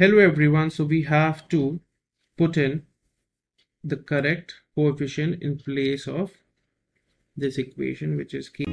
hello everyone so we have to put in the correct coefficient in place of this equation which is key.